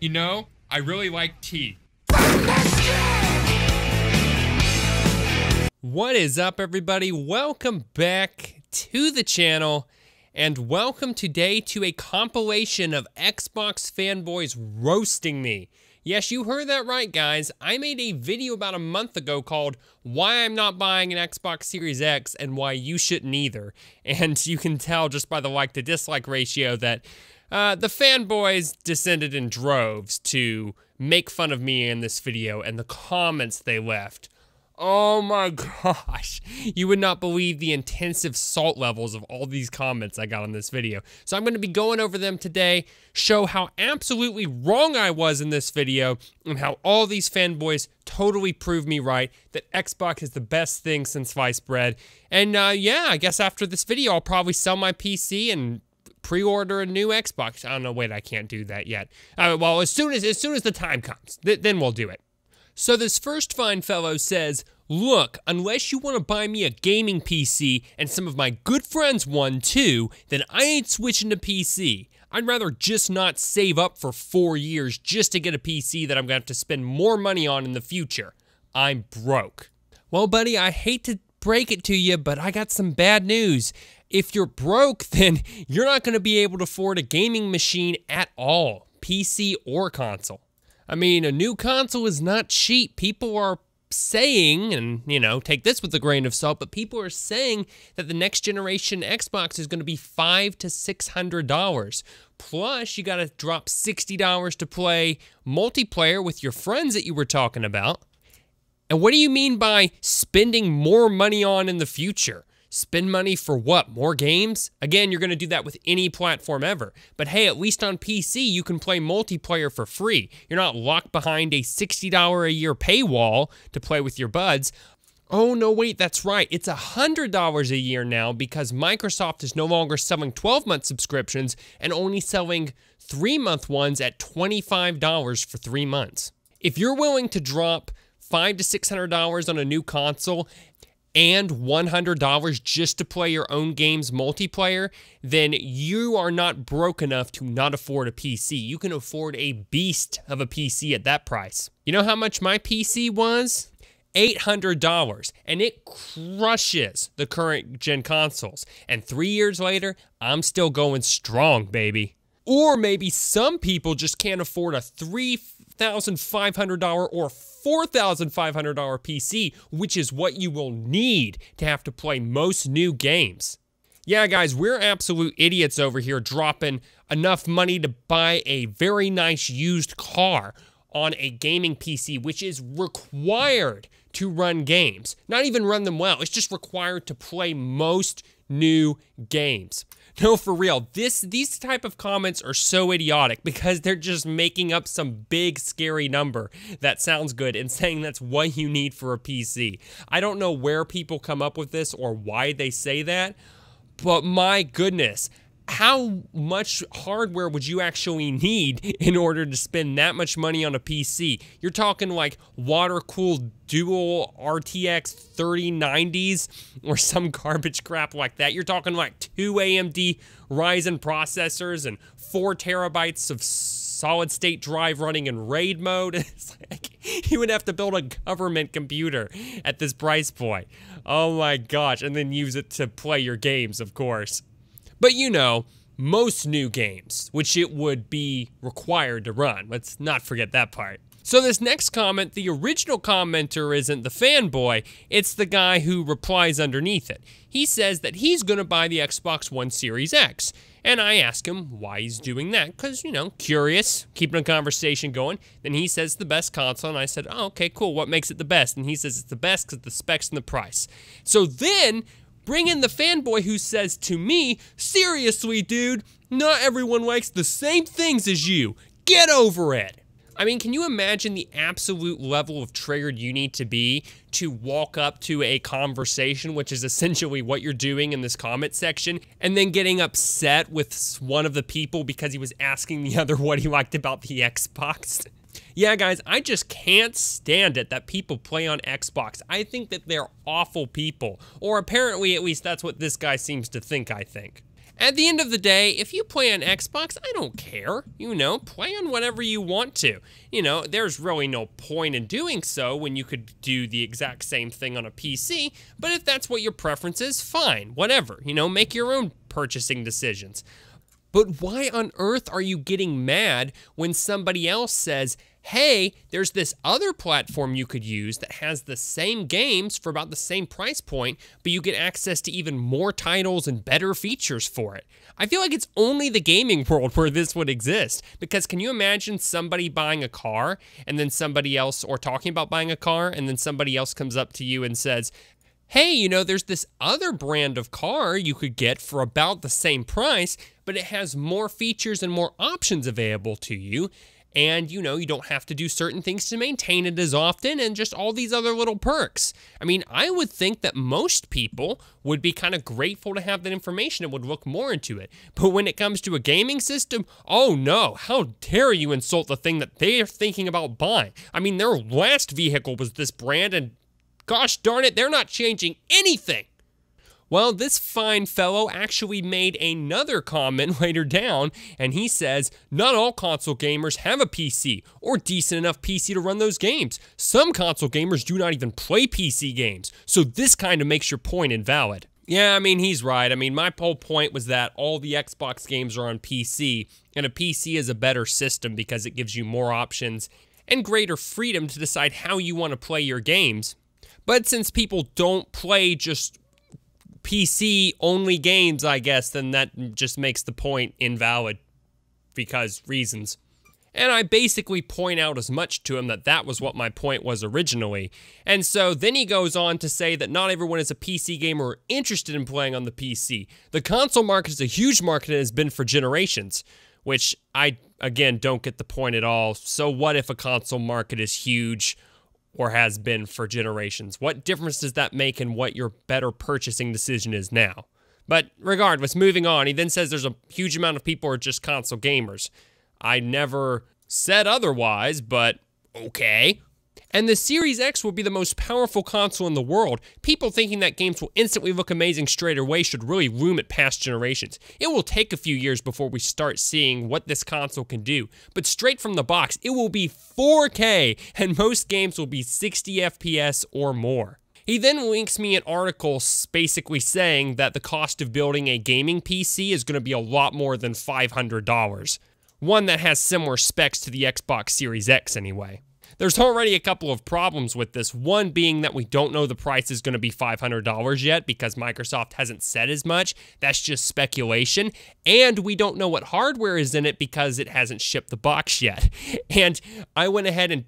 You know, I really like tea. What is up, everybody? Welcome back to the channel, and welcome today to a compilation of Xbox fanboys roasting me. Yes, you heard that right, guys. I made a video about a month ago called Why I'm Not Buying an Xbox Series X and Why You Shouldn't Either. And you can tell just by the like to dislike ratio that uh, the fanboys descended in droves to make fun of me in this video and the comments they left. Oh my gosh. You would not believe the intensive salt levels of all these comments I got on this video. So I'm going to be going over them today, show how absolutely wrong I was in this video, and how all these fanboys totally proved me right that Xbox is the best thing since sliced bread. And uh, yeah, I guess after this video, I'll probably sell my PC and pre-order a new Xbox. I don't know. Wait, I can't do that yet. Uh, well, as soon as as soon as the time comes, th then we'll do it. So this first fine fellow says, Look, unless you want to buy me a gaming PC and some of my good friends one too, then I ain't switching to PC. I'd rather just not save up for four years just to get a PC that I'm going to have to spend more money on in the future. I'm broke. Well, buddy, I hate to break it to you, but I got some bad news if you're broke, then you're not going to be able to afford a gaming machine at all, PC or console. I mean, a new console is not cheap. People are saying, and you know, take this with a grain of salt, but people are saying that the next generation Xbox is going to be five to six hundred dollars. Plus, you got to drop sixty dollars to play multiplayer with your friends that you were talking about. And what do you mean by spending more money on in the future? Spend money for what? More games? Again, you're going to do that with any platform ever. But hey, at least on PC, you can play multiplayer for free. You're not locked behind a $60 a year paywall to play with your buds. Oh, no, wait, that's right. It's $100 a year now because Microsoft is no longer selling 12 month subscriptions and only selling three month ones at $25 for three months. If you're willing to drop five to six hundred dollars on a new console and $100 just to play your own games multiplayer, then you are not broke enough to not afford a PC. You can afford a beast of a PC at that price. You know how much my PC was? $800 and it crushes the current gen consoles. And three years later, I'm still going strong, baby. Or maybe some people just can't afford a $3,500 or $4,500 PC, which is what you will need to have to play most new games. Yeah, guys, we're absolute idiots over here dropping enough money to buy a very nice used car on a gaming PC, which is required to run games. Not even run them well, it's just required to play most new games. No, for real. This these type of comments are so idiotic because they're just making up some big scary number that sounds good and saying that's what you need for a PC. I don't know where people come up with this or why they say that, but my goodness, how much hardware would you actually need in order to spend that much money on a PC? You're talking like water cooled dual RTX 3090s or some garbage crap like that. You're talking like two AMD Ryzen processors and four terabytes of solid state drive running in RAID mode. Like you would have to build a government computer at this price point. Oh my gosh. And then use it to play your games, of course. But you know, most new games, which it would be required to run. Let's not forget that part. So this next comment, the original commenter isn't the fanboy, it's the guy who replies underneath it. He says that he's going to buy the Xbox One Series X. And I ask him why he's doing that, because, you know, curious, keeping a conversation going. Then he says the best console, and I said, oh, okay, cool, what makes it the best? And he says it's the best because the specs and the price. So then Bring in the fanboy who says to me, seriously, dude, not everyone likes the same things as you. Get over it. I mean, can you imagine the absolute level of triggered you need to be to walk up to a conversation, which is essentially what you're doing in this comment section, and then getting upset with one of the people because he was asking the other what he liked about the Xbox? Yeah, guys, I just can't stand it that people play on Xbox. I think that they're awful people. Or apparently, at least that's what this guy seems to think, I think. At the end of the day, if you play on Xbox, I don't care. You know, play on whatever you want to. You know, there's really no point in doing so when you could do the exact same thing on a PC, but if that's what your preference is, fine, whatever. You know, make your own purchasing decisions. But why on earth are you getting mad when somebody else says, hey, there's this other platform you could use that has the same games for about the same price point, but you get access to even more titles and better features for it? I feel like it's only the gaming world where this would exist. Because can you imagine somebody buying a car and then somebody else, or talking about buying a car, and then somebody else comes up to you and says, hey, you know, there's this other brand of car you could get for about the same price, but it has more features and more options available to you. And, you know, you don't have to do certain things to maintain it as often and just all these other little perks. I mean, I would think that most people would be kind of grateful to have that information and would look more into it. But when it comes to a gaming system, oh no, how dare you insult the thing that they are thinking about buying? I mean, their last vehicle was this brand, and gosh darn it, they're not changing anything. Well, this fine fellow actually made another comment later down, and he says, Not all console gamers have a PC or decent enough PC to run those games. Some console gamers do not even play PC games, so this kind of makes your point invalid. Yeah, I mean, he's right. I mean, my whole point was that all the Xbox games are on PC, and a PC is a better system because it gives you more options and greater freedom to decide how you want to play your games. But since people don't play just PC only games, I guess, then that just makes the point invalid because reasons. And I basically point out as much to him that that was what my point was originally. And so then he goes on to say that not everyone is a PC gamer or interested in playing on the PC. The console market is a huge market and has been for generations, which I, again, don't get the point at all. So what if a console market is huge? Or has been for generations. What difference does that make in what your better purchasing decision is now? But regardless, moving on, he then says there's a huge amount of people are just console gamers. I never said otherwise, but okay. And the Series X will be the most powerful console in the world. People thinking that games will instantly look amazing straight away should really loom at past generations. It will take a few years before we start seeing what this console can do, but straight from the box, it will be 4K, and most games will be 60 FPS or more. He then links me an article basically saying that the cost of building a gaming PC is going to be a lot more than $500. One that has similar specs to the Xbox Series X anyway. There's already a couple of problems with this. One being that we don't know the price is going to be $500 yet because Microsoft hasn't said as much. That's just speculation. And we don't know what hardware is in it because it hasn't shipped the box yet. And I went ahead and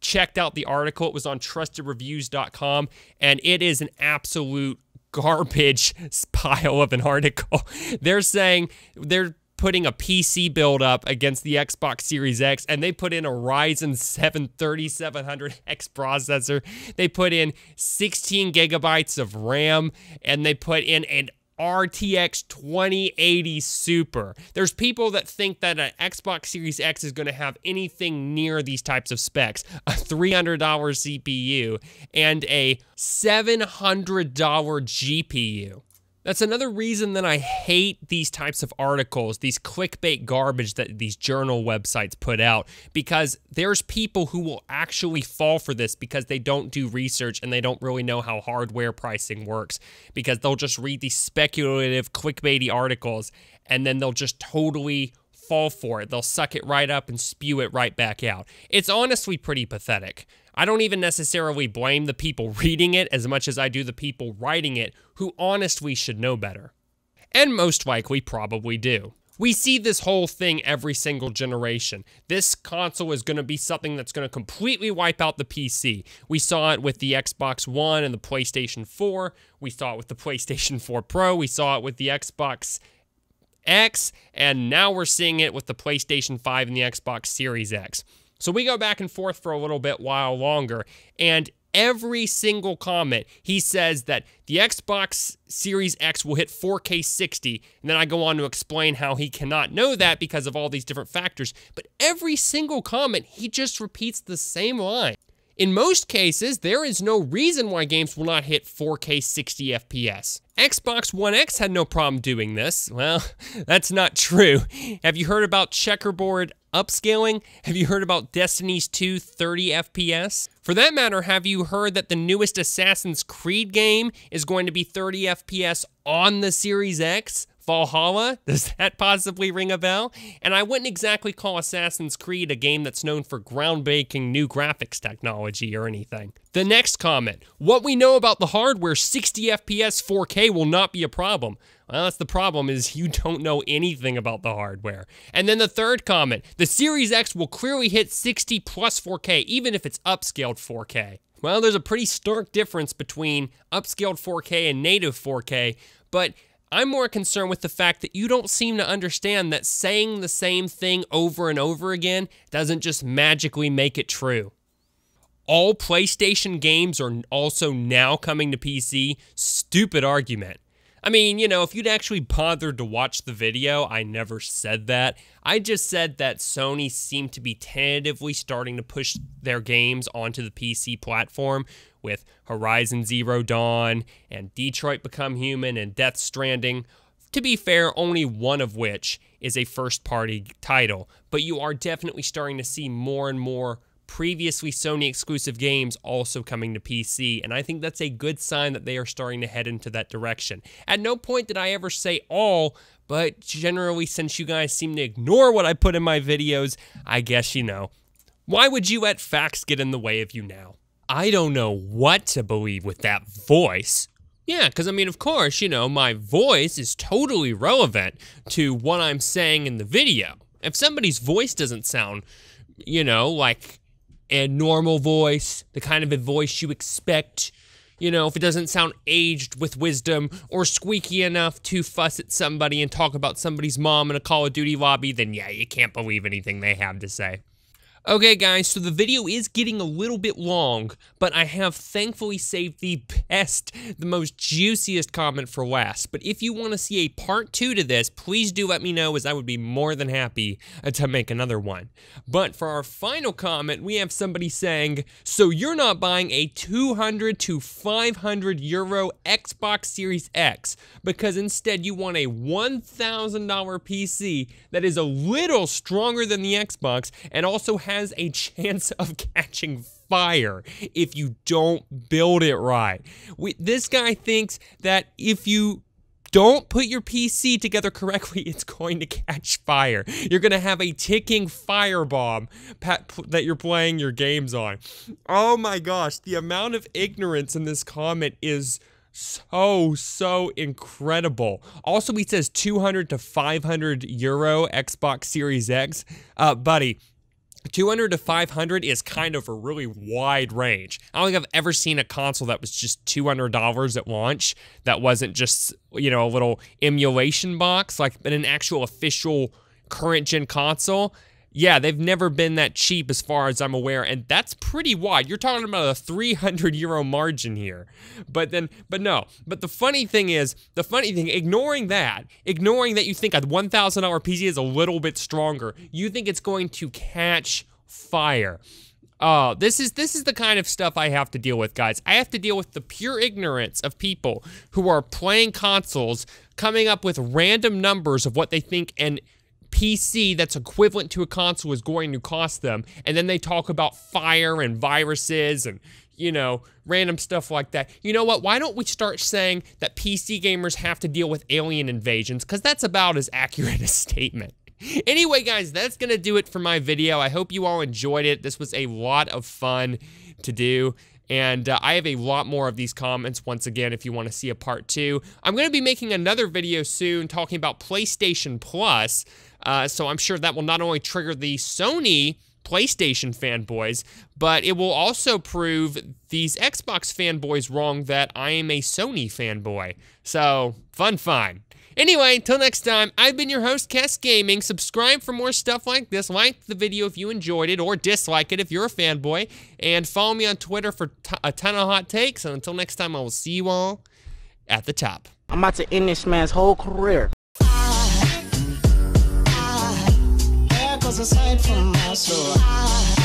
checked out the article. It was on trustedreviews.com and it is an absolute garbage pile of an article. They're saying they're putting a PC build up against the Xbox Series X, and they put in a Ryzen 7 3700X processor. They put in 16 gigabytes of RAM, and they put in an RTX 2080 Super. There's people that think that an Xbox Series X is going to have anything near these types of specs. A $300 CPU and a $700 GPU. That's another reason that I hate these types of articles, these clickbait garbage that these journal websites put out, because there's people who will actually fall for this because they don't do research and they don't really know how hardware pricing works, because they'll just read these speculative clickbaity articles and then they'll just totally fall for it. They'll suck it right up and spew it right back out. It's honestly pretty pathetic. I don't even necessarily blame the people reading it as much as I do the people writing it who honestly should know better. And most likely probably do. We see this whole thing every single generation. This console is going to be something that's going to completely wipe out the PC. We saw it with the Xbox One and the PlayStation 4. We saw it with the PlayStation 4 Pro. We saw it with the Xbox X. And now we're seeing it with the PlayStation 5 and the Xbox Series X. So we go back and forth for a little bit while longer, and every single comment, he says that the Xbox Series X will hit 4K 60. And then I go on to explain how he cannot know that because of all these different factors. But every single comment, he just repeats the same line. In most cases, there is no reason why games will not hit 4K 60 FPS. Xbox One X had no problem doing this. Well, that's not true. Have you heard about checkerboard upscaling? Have you heard about Destiny's 2 30 FPS? For that matter, have you heard that the newest Assassin's Creed game is going to be 30 FPS on the Series X? Valhalla? Does that possibly ring a bell? And I wouldn't exactly call Assassin's Creed a game that's known for groundbreaking new graphics technology or anything. The next comment What we know about the hardware, 60 FPS 4K will not be a problem. Well, that's the problem is you don't know anything about the hardware. And then the third comment, the Series X will clearly hit 60 plus 4K, even if it's upscaled 4K. Well, there's a pretty stark difference between upscaled 4K and native 4K, but I'm more concerned with the fact that you don't seem to understand that saying the same thing over and over again doesn't just magically make it true. All PlayStation games are also now coming to PC. Stupid argument. I mean, you know, if you'd actually bothered to watch the video, I never said that. I just said that Sony seemed to be tentatively starting to push their games onto the PC platform with Horizon Zero Dawn and Detroit Become Human and Death Stranding. To be fair, only one of which is a first party title, but you are definitely starting to see more and more previously Sony exclusive games also coming to PC, and I think that's a good sign that they are starting to head into that direction. At no point did I ever say all, but generally, since you guys seem to ignore what I put in my videos, I guess you know. Why would you let facts get in the way of you now? I don't know what to believe with that voice. Yeah, because I mean, of course, you know, my voice is totally relevant to what I'm saying in the video. If somebody's voice doesn't sound, you know, like a normal voice, the kind of a voice you expect. You know, if it doesn't sound aged with wisdom or squeaky enough to fuss at somebody and talk about somebody's mom in a Call of Duty lobby, then yeah, you can't believe anything they have to say. Okay guys, so the video is getting a little bit long, but I have thankfully saved the best, the most juiciest comment for last. But if you want to see a part two to this, please do let me know as I would be more than happy uh, to make another one. But for our final comment, we have somebody saying, so you're not buying a 200 to 500 euro Xbox Series X because instead you want a $1,000 PC that is a little stronger than the Xbox and also has has a chance of catching fire if you don't build it right. We, this guy thinks that if you don't put your PC together correctly, it's going to catch fire. You're going to have a ticking firebomb that you're playing your games on. Oh my gosh, the amount of ignorance in this comment is so so incredible also he says 200 to 500 euro xbox series x uh buddy 200 to 500 is kind of a really wide range. I don't think I've ever seen a console that was just $200 at launch that wasn't just, you know, a little emulation box, like an actual official current gen console yeah, they've never been that cheap as far as I'm aware, and that's pretty wide. You're talking about a 300 euro margin here. But then, but no. But the funny thing is, the funny thing, ignoring that, ignoring that you think a $1,000 PC is a little bit stronger, you think it's going to catch fire. Oh, this is this is the kind of stuff I have to deal with, guys. I have to deal with the pure ignorance of people who are playing consoles, coming up with random numbers of what they think and PC that's equivalent to a console is going to cost them. And then they talk about fire and viruses and, you know, random stuff like that. You know what? Why don't we start saying that PC gamers have to deal with alien invasions? Because that's about as accurate a statement. Anyway, guys, that's going to do it for my video. I hope you all enjoyed it. This was a lot of fun to do. And uh, I have a lot more of these comments once again if you want to see a part two. I'm going to be making another video soon talking about PlayStation Plus. Uh, so I'm sure that will not only trigger the Sony PlayStation fanboys, but it will also prove these Xbox fanboys wrong that I am a Sony fanboy. So, fun, fun. Anyway, until next time, I've been your host, Kes Gaming. Subscribe for more stuff like this. Like the video if you enjoyed it, or dislike it if you're a fanboy. And follow me on Twitter for a ton of hot takes. And until next time, I will see you all at the top. I'm about to end this man's whole career. miles aside from my soul. I